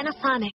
Panasonic.